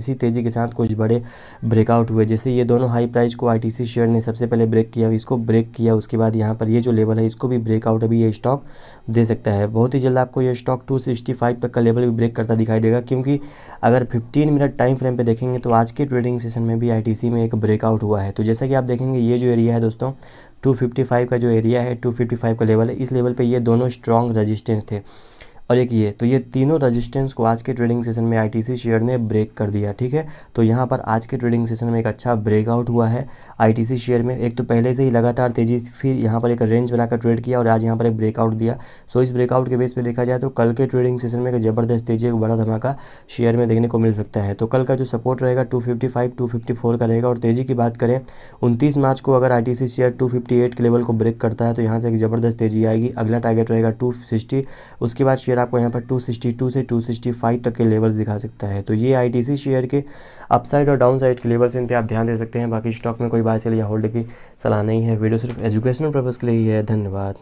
इसी तेज़ी के साथ कुछ बड़े ब्रेकआउट हुए। जैसे ये दोनों हाई प्राइस को आईटीसी शेयर ने सबसे पहले ब्रेक किया, इसको ब्रेक किया, उसके बाद यहाँ पर ये जो लेवल है, इसको भी ब्रेकआउट अभी ये स्टॉक दे सकता है। बहुत ही जल्द आपको ये स्टॉक 265 तक का लेवल भी ब्रेक करता दिखाई देगा, क्योंकि अगर 15 मिनट टाइम फ्रेम पर देखेंगे तो आज के ट्रेडिंग सेशन में भी आईटीसी में एक ब्रेकआउट हुआ है। तो जैसा कि आप देखेंगे, ये जो एरिया है दोस्तों टू का जो एरिया है टू का लेवल है, इस लेवल पर ये दोनों स्ट्रॉन्ग रजिस्टेंस थे। और एक ये तो ये तीनों रजिस्टेंस को आज के ट्रेडिंग सेशन में आईटीसी शेयर ने ब्रेक कर दिया, ठीक है? तो यहाँ पर आज के ट्रेडिंग सेशन में एक अच्छा ब्रेकआउट हुआ है आईटीसी शेयर में। एक तो पहले से ही लगातार तेज़ी फिर यहाँ पर एक रेंज बनाकर ट्रेड किया और आज यहाँ पर एक ब्रेकआउट दिया। सो इस ब्रेकआउट के बेस पर देखा जाए तो कल के ट्रेडिंग सेशन में एक ज़बरदस्त तेज़ी, एक बड़ा धमाका शेयर में देखने को मिल सकता है। तो कल का जो सपोर्ट रहेगा टू फिफ्टी का रहेगा। और तेज़ी की बात करें, उनतीस मार्च को अगर आईटीसी शेयर टू के लेवल को ब्रेक करता है तो यहाँ से एक ज़बरदस्त तेज़ी आएगी। अगला टारगेट रहेगा टू उसके बाद शेयर शेयर आपको यहाँ पर 262 से 265 तक के लेवल्स दिखा सकता है। तो ये आईटीसी शेयर के अपसाइड और डाउन साइड के लेवल्स इन पर आप ध्यान दे सकते हैं। बाकी स्टॉक में कोई बाय सेल या होल्ड की सलाह नहीं है। वीडियो सिर्फ़ एजुकेशनल पर्पज़ के लिए ही है। धन्यवाद।